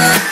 Bye.